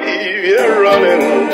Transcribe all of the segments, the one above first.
leave you running.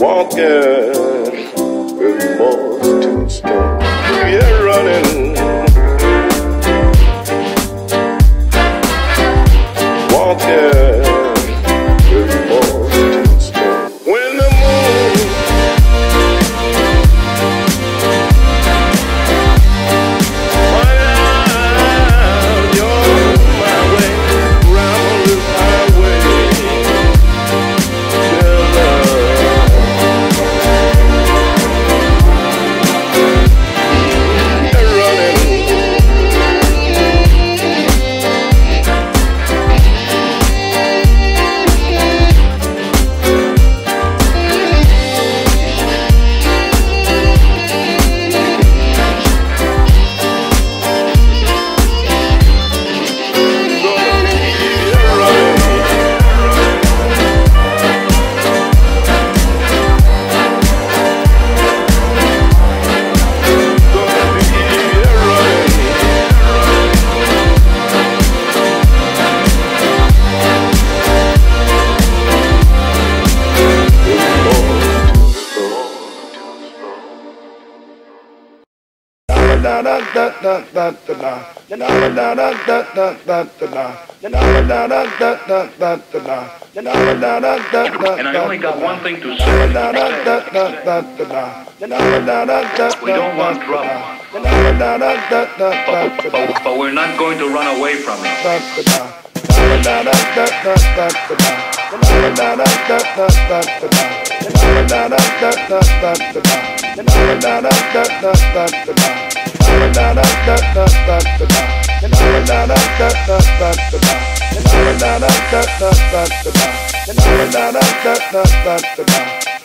Walking with more tombstones. Yeah, running, walking And I only got one thing to say. We don't want trouble. But, but, we're not going to run away from it.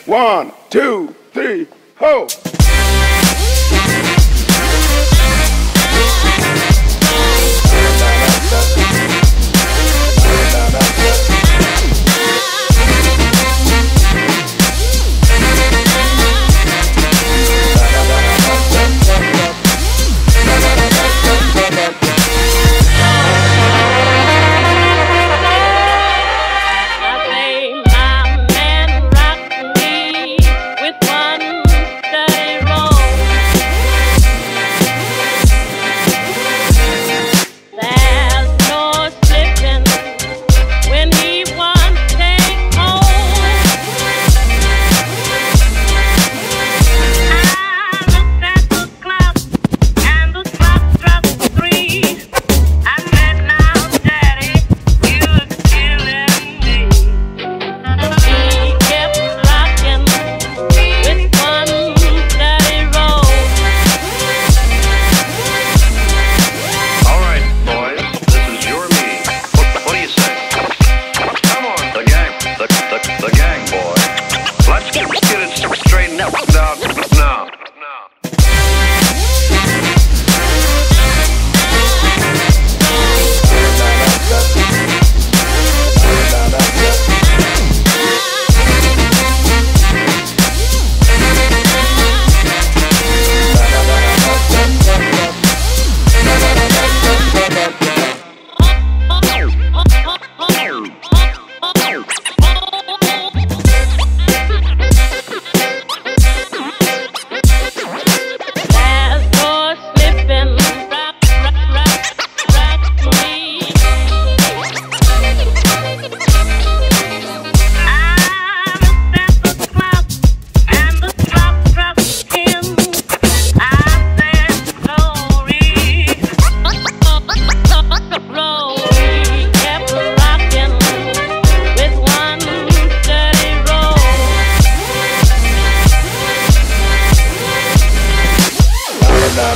One, two, three, ho!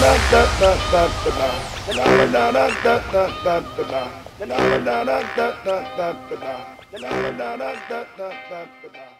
Da da da